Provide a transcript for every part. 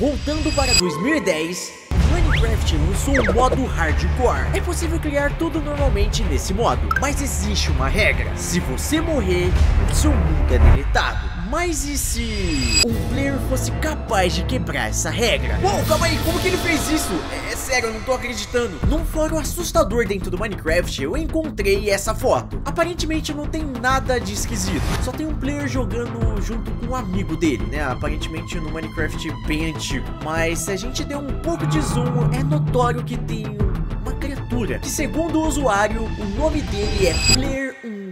Voltando para 2010, Minecraft lançou o modo Hardcore. É possível criar tudo normalmente nesse modo, mas existe uma regra. Se você morrer, seu mundo é deletado. Mas e se um player fosse capaz de quebrar essa regra? Uou, calma aí, como que ele fez isso? É, é sério, eu não tô acreditando. Num fórum assustador dentro do Minecraft, eu encontrei essa foto. Aparentemente não tem nada de esquisito, só tem um player jogando junto com um amigo dele, né? Aparentemente no Minecraft bem antigo. Mas se a gente der um pouco de zoom, é notório que tem uma criatura que segundo o usuário, o nome dele é Player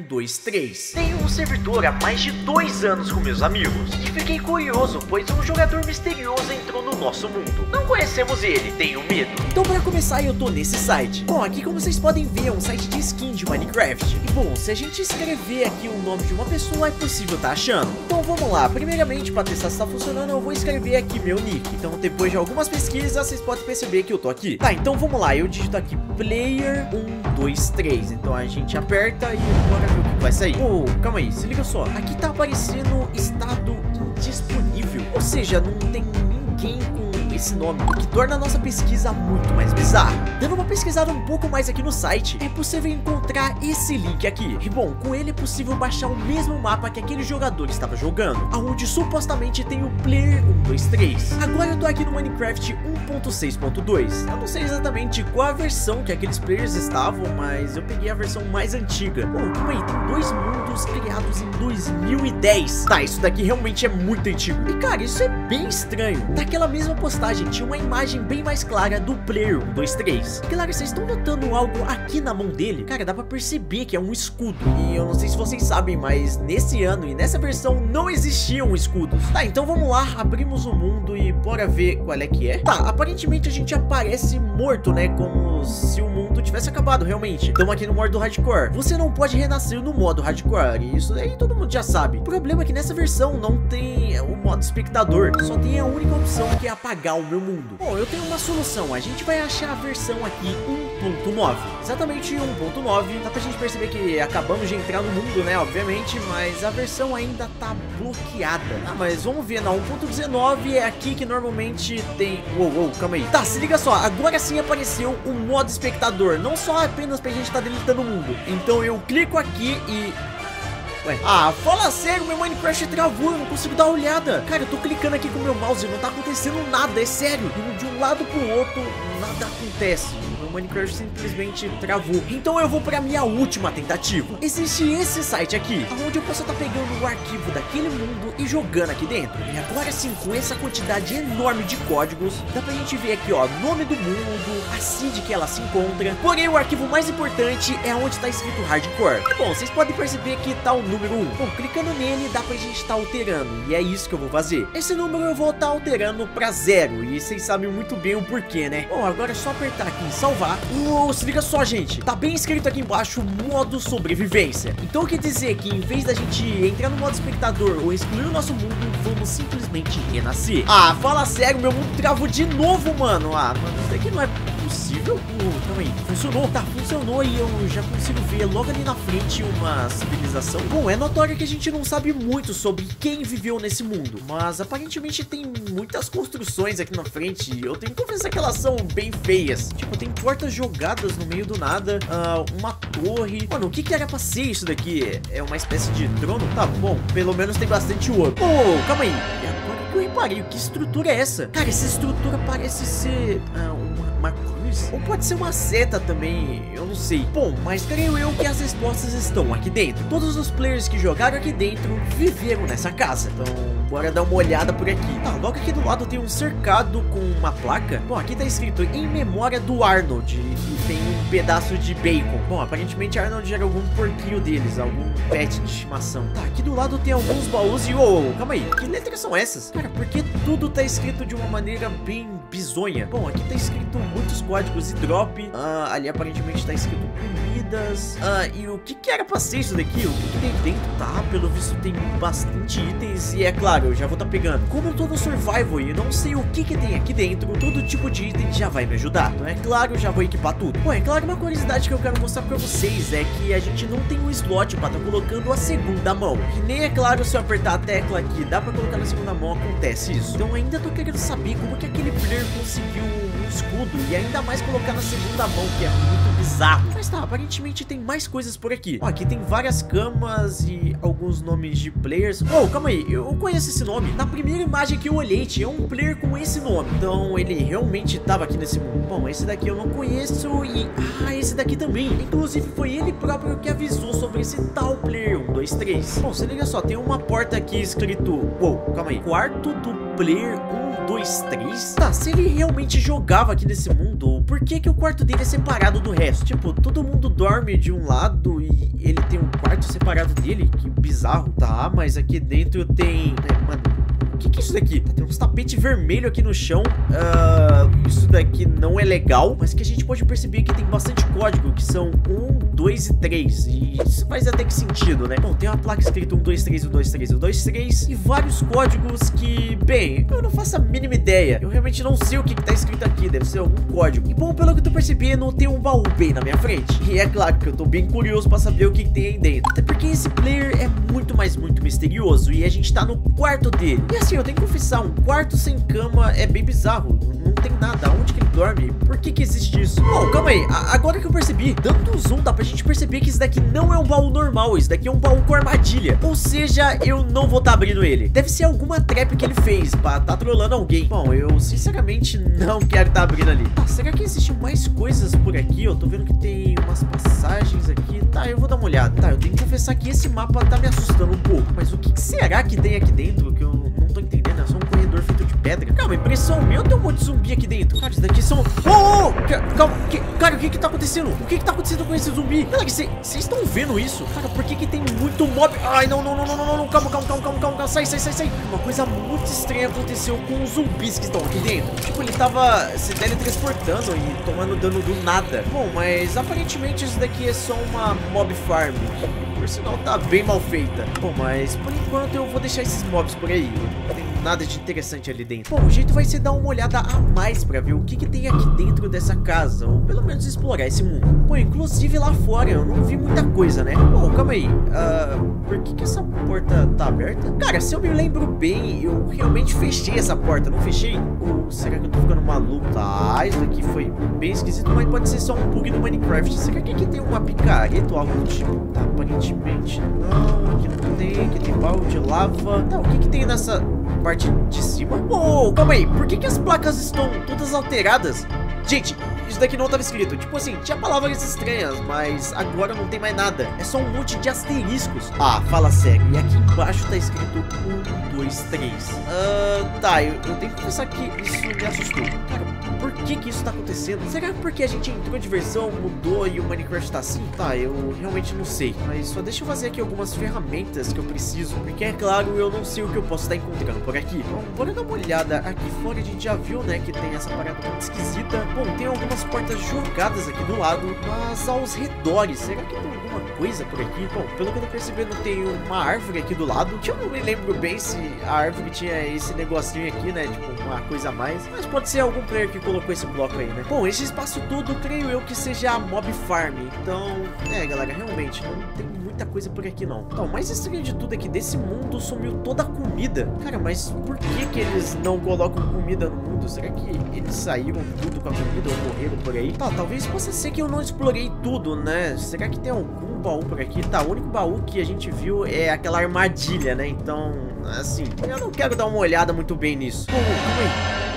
123. Tenho um servidor há mais de dois anos com meus amigos e fiquei curioso, pois um jogador misterioso entrou no nosso mundo. Não conhecemos ele, tenho medo. Então para começar eu tô nesse site. Bom, aqui como vocês podem ver é um site de skin de Minecraft. E bom, se a gente escrever aqui o nome de uma pessoa é possível tá achando. Então vamos lá, primeiramente para testar se tá funcionando eu vou escrever aqui meu nick. Então depois de algumas pesquisas vocês podem perceber que eu tô aqui. Tá, então vamos lá, eu digito aqui player 123. Então a gente aperta e bora o que vai sair. Oh, calma aí, se liga só. Aqui tá aparecendo estado indisponível. Ou seja, não tem ninguém com esse nome, o que torna a nossa pesquisa muito mais bizarra. Dando uma pesquisada um pouco mais aqui no site, é possível encontrar esse link aqui. E bom, com ele é possível baixar o mesmo mapa que aquele jogador estava jogando, aonde supostamente tem o Player 123. Agora eu tô aqui no Minecraft 1.6.2. Eu não sei exatamente qual a versão que aqueles players estavam, mas eu peguei a versão mais antiga. Bom, calma aí, tem dois mundos criados em 2010. Tá, isso daqui realmente é muito antigo. E cara, isso é bem estranho. Naquela mesma postagem postagem tinha uma imagem bem mais clara do player 123. Claro, vocês estão notando algo aqui na mão dele? Cara, dá pra perceber que é um escudo. E eu não sei se vocês sabem, mas nesse ano e nessa versão não existiam escudos. Tá, então vamos lá, abrimos o mundo e bora ver qual é que é. Tá, aparentemente a gente aparece morto, né? Como se o mundo tivesse acabado, realmente. Estamos aqui no modo hardcore. Você não pode renascer no modo hardcore. E isso aí todo mundo já sabe. O problema é que nessa versão não tem o modo espectador. Só tem a única opção que é apagar o meu mundo. Bom, eu tenho uma solução. A gente vai achar a versão aqui 1.9. Exatamente 1.9. Dá pra gente perceber que acabamos de entrar no mundo, né? Obviamente, mas a versão ainda tá bloqueada. Ah, mas vamos ver, na 1.19 é aqui que normalmente tem... Uou, uou, calma aí. Tá, se liga só. Agora sim apareceu o modo espectador. Não só apenas pra gente tá deletando o mundo. Então eu clico aqui e Ué. Ah, fala sério, meu Minecraft travou, eu não consigo dar uma olhada. Cara, eu tô clicando aqui com o meu mouse e não tá acontecendo nada, é sério. De um lado pro outro, nada acontece o Minecraft simplesmente travou. Então eu vou para minha última tentativa. Existe esse site aqui, onde eu posso estar tá pegando o arquivo daquele mundo e jogando aqui dentro. E agora sim, com essa quantidade enorme de códigos, dá pra gente ver aqui, ó, nome do mundo, a seed que ela se encontra. Porém, o arquivo mais importante é onde está escrito Hardcore. Bom, vocês podem perceber que tá o número 1. Bom, clicando nele, dá pra gente estar tá alterando. E é isso que eu vou fazer. Esse número eu vou estar tá alterando pra zero. E vocês sabem muito bem o porquê, né? Bom, agora é só apertar aqui em salvar salvar. Uh, se liga só, gente. Tá bem escrito aqui embaixo, modo sobrevivência. Então quer dizer que em vez da gente entrar no modo espectador ou excluir o nosso mundo, vamos simplesmente renascer. Ah, fala sério, meu mundo travou de novo, mano. Ah, mano, isso daqui não é possível? Uh, calma aí. Funcionou? Tá, funcionou e eu já consigo ver logo ali na frente uma civilização. Bom, é notório que a gente não sabe muito sobre quem viveu nesse mundo, mas aparentemente tem muitas construções aqui na frente e eu tenho que confessar que elas são bem feias. Tipo, tem portas jogadas no meio do nada, uh, uma torre. Mano, o que que era pra ser isso daqui? É uma espécie de trono? Tá bom, pelo menos tem bastante ouro. Oh, calma aí. E agora que eu reparei, que estrutura é essa? Cara, essa estrutura parece ser uh, uma, uma ou pode ser uma seta também, eu não sei. Bom, mas creio eu que as respostas estão aqui dentro. Todos os players que jogaram aqui dentro viveram nessa casa. Então, bora dar uma olhada por aqui. Ah, logo aqui do lado tem um cercado com uma placa. Bom, aqui tá escrito em memória do Arnold. E tem um pedaço de bacon. Bom, aparentemente Arnold era algum porquinho deles, algum pet de estimação. Tá, aqui do lado tem alguns baús e... Oh, calma aí, que letras são essas? Cara, porque tudo tá escrito de uma maneira bem bizonha? Bom, aqui tá escrito muitos códigos e drop. Ah, ali aparentemente tá escrito comidas. Ah, e o que que era pra ser isso daqui? O que, que tem dentro? Tá, pelo visto tem bastante itens e é claro, eu já vou tá pegando. Como eu tô no survival e não sei o que que tem aqui dentro, todo tipo de item já vai me ajudar. Então é claro, eu já vou equipar tudo. Bom, é claro, uma curiosidade que eu quero mostrar pra vocês é que a gente não tem um slot pra tá colocando a segunda mão. Que nem é claro, se eu apertar a tecla aqui, dá pra colocar na segunda mão, acontece. preciso. Então ainda tô querendo saber como que aquele player conseguiu um escudo e ainda mais colocar na segunda mão, que é muito bizarro. Mas tá, aparentemente tem mais coisas por aqui. Ó, aqui tem várias camas e alguns nomes de players. Oh, calma aí, eu conheço esse nome. Na primeira imagem que eu olhei, tinha um player com esse nome. Então ele realmente tava aqui nesse mundo. Bom, esse daqui eu não conheço e... Ah, esse daqui também. Inclusive foi ele próprio que avisou sobre esse tal player 1, 2, 3. Bom, se liga só, tem uma porta aqui escrito... Uou, calma aí. Quarto do player 1, 2, 3? Tá, se ele realmente jogava aqui nesse mundo, por que que o quarto dele é separado do resto? Tipo, todo mundo dorme de um lado e ele tem um quarto separado dele? Que bizarro. Tá, mas aqui dentro tem... É, mano, o que, que é isso daqui? Tem uns tapetes vermelhos aqui no chão. Uh, isso daqui não é legal, mas que a gente pode perceber que tem bastante código, que são 1, 2 e 3. E isso faz até que sentido, né? Bom, tem uma placa escrita 1, 2, 3, 1, 2, 3, 1, 2, 3 e vários códigos que, bem, eu não faço a mínima ideia. Eu realmente não sei o que, que tá escrito aqui, deve ser algum código. E bom, pelo que eu tô percebendo, tem um baú bem na minha frente. E é claro que eu tô bem curioso pra saber o que, que tem aí dentro. Até porque esse player é muito, mas muito misterioso e a gente tá no quarto dele. E assim, eu tenho que confessar, um quarto sem cama é bem bizarro. Não tem nada. Onde que ele dorme? Por que que existe isso? Bom, calma aí. A agora que eu percebi, dando um zoom, dá pra gente perceber que esse daqui não é um baú normal. Esse daqui é um baú com armadilha. Ou seja, eu não vou estar tá abrindo ele. Deve ser alguma trap que ele fez pra tá trolando alguém. Bom, eu sinceramente não quero estar tá abrindo ali. Tá, será que existem mais coisas por aqui? Eu tô vendo que tem umas passagens aqui. Tá, eu vou dar uma olhada. Tá, eu tenho que confessar que esse mapa tá me assustando um pouco. Mas o que será que tem aqui dentro que eu não tô entendendo? É só um corredor feito de pedra. Calma, impressão minha tem um monte de zumbi aqui dentro. Cara, isso daqui são... Oh, oh! Calma, que... cara, o que que tá acontecendo? O que que tá acontecendo com esse zumbi? Vocês estão vendo isso? Cara, por que que tem muito mob? Ai, não, não, não, não, não, não, calma, calma, calma, calma, calma, sai, sai, sai, sai. Uma coisa muito estranha aconteceu com os zumbis que estão aqui dentro. Tipo, ele tava se teletransportando e tomando dano do nada. Bom, mas aparentemente isso daqui é só uma mob farm por sinal tá bem mal feita. Bom, mas por enquanto eu vou deixar esses mobs por aí. Nada de interessante ali dentro. Bom, o jeito vai ser dar uma olhada a mais pra ver o que, que tem aqui dentro dessa casa, ou pelo menos explorar esse mundo. Bom, inclusive lá fora eu não vi muita coisa, né? Bom, calma aí. Uh, por que, que essa porta tá aberta? Cara, se eu me lembro bem, eu realmente fechei essa porta, não fechei? Ou será que eu tô ficando maluco? Tá, isso aqui foi bem esquisito, mas pode ser só um bug do Minecraft. Será que aqui tem uma picareta ou algo do tipo? Tá, aparentemente de lava. Tá, o que que tem nessa parte de cima. Oh, calma aí, por que, que as placas estão todas alteradas? Gente, isso daqui não estava escrito. Tipo assim, tinha palavras estranhas, mas agora não tem mais nada. É só um monte de asteriscos. Ah, fala sério. E aqui embaixo tá escrito 1, 2, 3. Uh, tá, eu, eu tenho que pensar que isso me assustou. Cara, por que que isso tá acontecendo? Será que porque a gente entrou de versão, mudou e o Minecraft tá assim? Tá, eu realmente não sei. Mas só deixa eu fazer aqui algumas ferramentas que eu preciso. Porque, é claro, eu não sei o que eu posso estar encontrando por aqui. Bom, bora dar uma olhada aqui fora. A gente já viu, né, que tem essa parada muito esquisita. Bom, tem algumas portas jogadas aqui do lado. Mas aos redores, será que tem alguma coisa por aqui? Bom, pelo que eu tô percebendo, tem uma árvore aqui do lado. Que eu não me lembro bem se a árvore tinha esse negocinho aqui, né, tipo uma coisa a mais. Mas pode ser algum player que colocou esse bloco aí, né? Bom, esse espaço todo, creio eu que seja a Mob Farm. Então, é, galera, realmente, não tem muita coisa por aqui, não. Então, o mais estranho de tudo é que desse mundo sumiu toda a comida. Cara, mas por que que eles não colocam comida no mundo? Será que eles saíram tudo com a comida ou morreram por aí? Tá, talvez possa ser que eu não explorei tudo, né? Será que tem algum baú por aqui? Tá, o único baú que a gente viu é aquela armadilha, né? Então, assim, eu não quero dar uma olhada muito bem nisso. Pô, calma aí.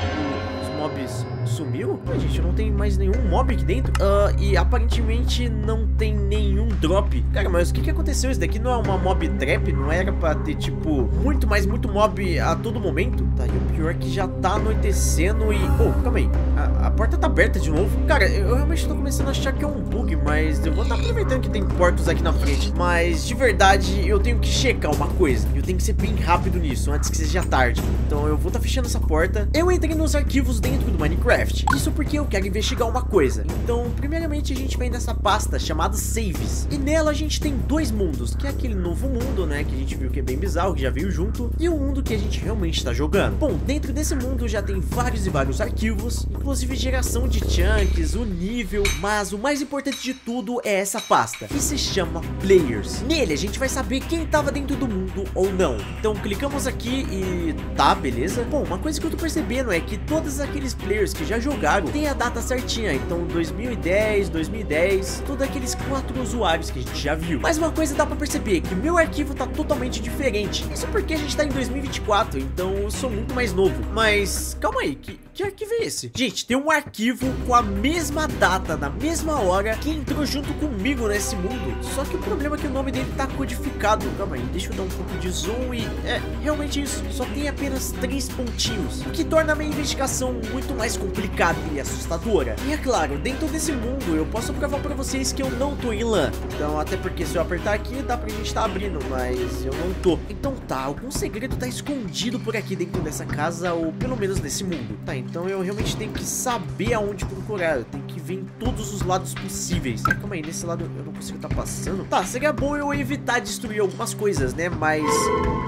Os mobs A gente não tem mais nenhum mob aqui dentro. Uh, e aparentemente não tem nenhum drop. Cara, mas o que que aconteceu? Isso daqui não é uma mob trap? Não era pra ter, tipo, muito mais, muito mob a todo momento? Tá, e o pior é que já tá anoitecendo e... Oh, calma aí. A, a porta tá aberta de novo. Cara, eu realmente tô começando a achar que é um bug, mas eu vou estar tá aproveitando que tem portos aqui na frente. Mas, de verdade, eu tenho que checar uma coisa. Eu tenho que ser bem rápido nisso, antes que seja tarde. Então eu vou estar tá fechando essa porta. Eu entrei nos arquivos dentro do Minecraft. Isso porque eu quero investigar uma coisa. Então, primeiramente a gente vem nessa pasta chamada Saves. E nela a gente tem dois mundos, que é aquele novo mundo, né, que a gente viu que é bem bizarro, que já veio junto, e o mundo que a gente realmente está jogando. Bom, dentro desse mundo já tem vários e vários arquivos, inclusive geração de chunks, o nível, mas o mais importante de tudo é essa pasta, que se chama Players. Nele a gente vai saber quem estava dentro do mundo ou não. Então clicamos aqui e tá, beleza? Bom, uma coisa que eu tô percebendo é que todos aqueles players que já jogaram têm a data certinha, então 2010, 2010, todos aqueles quatro usuários que a gente já viu. Mas uma coisa dá pra perceber, que meu arquivo tá totalmente diferente. Isso porque a gente tá em 2024, então eu sou muito mais novo. Mas, calma aí, que, que arquivo é esse? Gente, tem um arquivo com a mesma data, na mesma hora, que entrou junto comigo nesse mundo. Só que o problema é que o nome dele tá codificado. Calma aí, deixa eu dar um pouco de zoom e... É, realmente isso. Só tem apenas três pontinhos, o que torna a minha investigação muito mais complicada e assustadora. E é claro, dentro desse mundo, eu posso provar pra vocês que eu não tô em lã. Então, até porque se eu apertar aqui, dá pra gente tá abrindo, mas eu não tô. Então tá, algum segredo tá escondido por aqui dentro dessa casa, ou pelo menos nesse mundo. Tá, então eu realmente tenho que saber aonde procurar. Eu tenho que ver em todos os lados possíveis. Ah, calma aí, nesse lado eu não consigo estar tá passando. Tá, seria bom eu evitar destruir algumas coisas, né? Mas...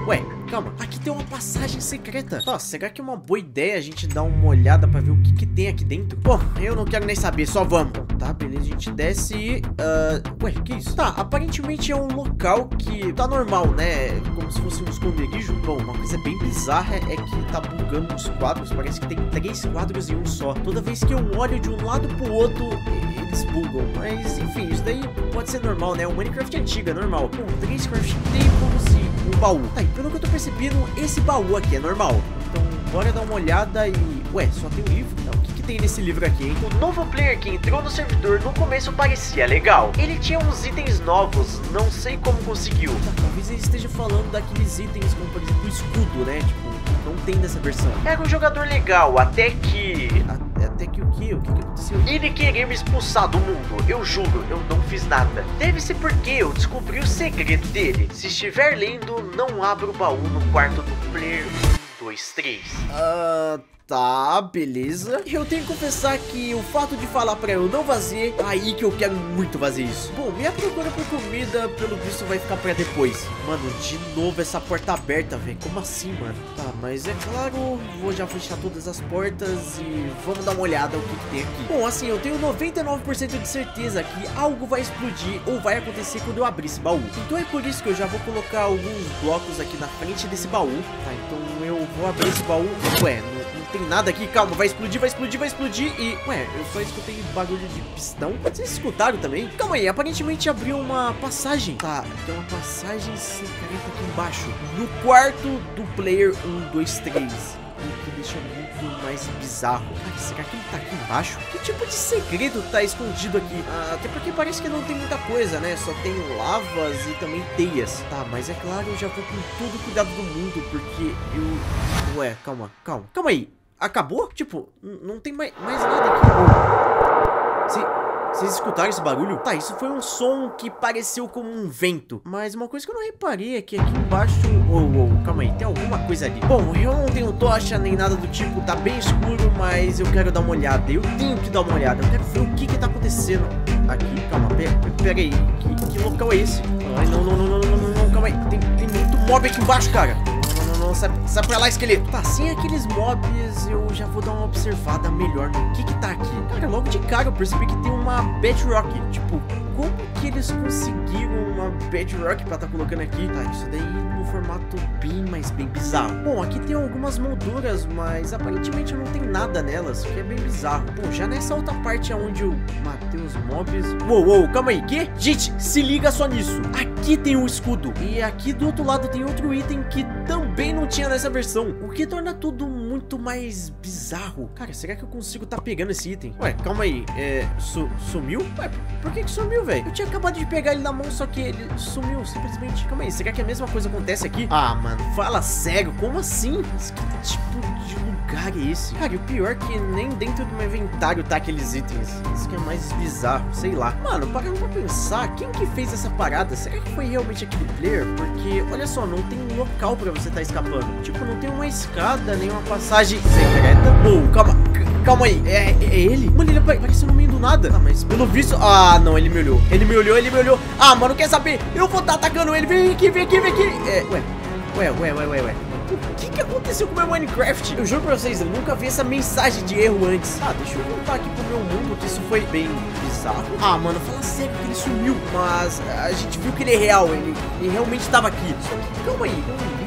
Ué, calma. Aqui tem uma passagem secreta. Tá, será que é uma boa ideia a gente dar uma olhada pra ver o que, que tem aqui dentro? Bom, eu não quero nem saber, só vamos. Tá, beleza, a gente desce e... Uh... Ué, que isso? Tá, aparentemente é um local que tá normal, né? Como se fosse um esconderijo. Bom, uma coisa bem bizarra é que tá bugando os quadros. Parece que tem três quadros em um só. Toda vez que eu olho de um lado pro outro, eles bugam. Mas, enfim, isso daí pode ser normal, né? O Minecraft é antigo, é normal. Bom, três craft tables e um baú. Tá, e pelo que eu tô percebendo, esse baú aqui é normal. Então, bora dar uma olhada e... Ué, só tem um livro? Não, o que, que tem nesse livro aqui, hein? O novo player que entrou no servidor no começo parecia legal. Ele tinha uns itens novos, não sei como conseguiu. Tá, talvez ele esteja falando daqueles itens como, por exemplo, o escudo, né? Tipo, não tem nessa versão. Era um jogador legal, até que... Até que o que? O que, que aconteceu? Ele queria me expulsar do mundo. Eu juro, eu não fiz nada. Deve ser porque eu descobri o segredo dele. Se estiver lendo, não abra o baú no quarto do player 2, 3. Ah... Tá, beleza. Eu tenho que confessar que o fato de falar pra eu não fazer, aí que eu quero muito fazer isso. Bom, minha procura por comida, pelo visto, vai ficar pra depois. Mano, de novo essa porta aberta, velho. Como assim, mano? Tá, mas é claro, vou já fechar todas as portas e vamos dar uma olhada o que, que tem aqui. Bom, assim, eu tenho 99% de certeza que algo vai explodir ou vai acontecer quando eu abrir esse baú. Então é por isso que eu já vou colocar alguns blocos aqui na frente desse baú. Tá, então eu vou abrir esse baú. Ué, não tem nada aqui. Calma, vai explodir, vai explodir, vai explodir. E, ué, eu só escutei barulho de pistão. Vocês escutaram também? Calma aí, aparentemente abriu uma passagem. Tá, tem uma passagem secreta aqui embaixo. No quarto do player 1, 2, 3. O que deixa muito mais bizarro. Será que ele tá aqui embaixo? Que tipo de segredo tá escondido aqui? Ah, até porque parece que não tem muita coisa, né? Só tem lavas e também teias. Tá, mas é claro, eu já vou com todo o cuidado do mundo, porque eu... Ué, calma, calma. Calma aí. Acabou? Tipo, não tem mais, mais nada aqui. Vocês escutaram esse barulho? Tá, isso foi um som que pareceu como um vento. Mas uma coisa que eu não reparei é que aqui embaixo... Oh, oh, calma aí, tem alguma coisa ali. Bom, eu não tenho tocha nem nada do tipo, tá bem escuro, mas eu quero dar uma olhada. Eu tenho que dar uma olhada, eu quero ver o que que tá acontecendo. Aqui, calma, pera, pera aí. Que, que local é esse? Ai, não, não, não, não, não, não, não, calma aí. Tem, tem muito mob aqui embaixo, cara sai, pra lá, esqueleto. Tá, sem aqueles mobs, eu já vou dar uma observada melhor no que que tá aqui. Cara, logo de cara eu percebi que tem uma bedrock. Tipo, como que eles conseguiram uma bedrock pra tá colocando aqui? Tá, isso daí no formato bem, mas bem bizarro. Bom, aqui tem algumas molduras, mas aparentemente não tem nada nelas, o que é bem bizarro. Bom, já nessa outra parte onde eu matei os mobs... Uou, uou, calma aí, que? Gente, se liga só nisso. Aqui tem um escudo, e aqui do outro lado tem outro item que também não tinha nessa versão, o que torna tudo muito mais bizarro. Cara, será que eu consigo tá pegando esse item? Ué, calma aí, é... Su sumiu? Ué, por que que sumiu, velho? Eu tinha acabado de pegar ele na mão, só que ele sumiu, simplesmente. Calma aí, será que a mesma coisa acontece aqui? Ah, mano, fala sério, como assim? Que tipo de lugar é esse? Cara, e o pior é que nem dentro do meu inventário tá aqueles itens. Isso que é mais bizarro, sei lá. Mano, parando pra pensar, quem que fez essa parada? Será que foi realmente aquele player? Porque, olha só, não tem um local pra você tá escapando. Tipo, não tem uma escada, nem uma passagem secreta. Ou, oh, calma calma aí. É, é ele? Mano, ele apareceu no meio do nada. Ah, mas pelo visto... Ah, não, ele me olhou. Ele me olhou, ele me olhou. Ah, mano, quer saber? Eu vou estar tá atacando ele. Vem aqui, vem aqui, vem aqui. É, ué, ué, ué, ué, ué, ué. O que que aconteceu com o meu Minecraft? Eu juro pra vocês, eu nunca vi essa mensagem de erro antes. Ah, deixa eu voltar aqui pro meu mundo, que isso foi bem bizarro. Ah, mano, fala sério que ele sumiu. Mas a gente viu que ele é real, ele, ele realmente tava aqui. Só que, calma aí, tem um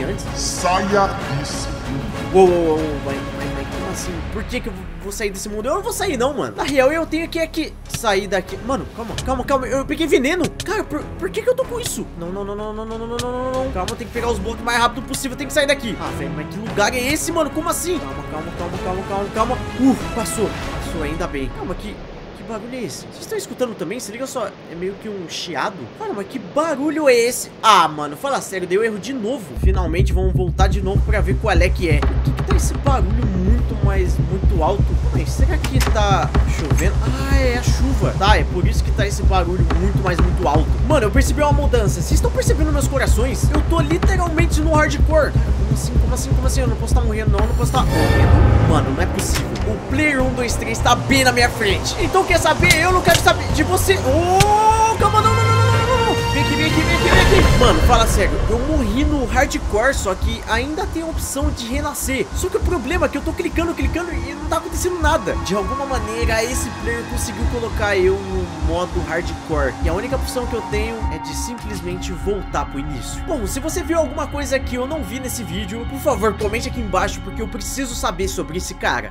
aqui antes? Saia desse mundo. Uou, uou, uou, mas, mas, mas como assim? Por que que eu vou sair desse mundo? Eu não vou sair não, mano. Na real, eu tenho que aqui sair daqui. Mano, calma, calma, calma. Eu peguei veneno. Cara, por, por que que eu tô com isso? Não, não, não, não, não, não, não, não, não, não. Calma, tem que pegar os blocos o mais rápido possível. Tem que sair daqui. Ah, velho, mas que lugar é esse, mano? Como assim? Calma, calma, calma, calma, calma, calma. Uh, passou. Passou, ainda bem. Calma, que barulho é esse? Vocês estão escutando também? Se liga só, é meio que um chiado. Cara, mas que barulho é esse? Ah, mano, fala sério, deu erro de novo. Finalmente vamos voltar de novo pra ver qual é que é. Por que, que tá esse barulho muito mais, muito alto? Mas será que tá chovendo? Ah, é a chuva. Tá, é por isso que tá esse barulho muito mais, muito alto. Mano, eu percebi uma mudança. Vocês estão percebendo meus corações? Eu tô literalmente no hardcore. Cara, como assim, como assim, como assim? Eu não posso estar tá morrendo, não. Eu não posso estar tá morrendo. Mano, não é possível. O player 1, 2, 3 tá bem na minha frente. Então quer saber? Eu não quero saber de você. Oh, calma, não, não, não, não, não, não. Vem aqui, vem aqui, vem aqui, vem aqui. Mano, fala sério. Eu morri no hardcore, só que ainda tem a opção de renascer. Só que o problema é que eu tô clicando, clicando e não tá acontecendo nada. De alguma maneira, esse player conseguiu colocar eu no modo hardcore. E a única opção que eu tenho é de simplesmente voltar pro início. Bom, se você viu alguma coisa que eu não vi nesse vídeo, por favor, comente aqui embaixo, porque eu preciso saber sobre esse cara.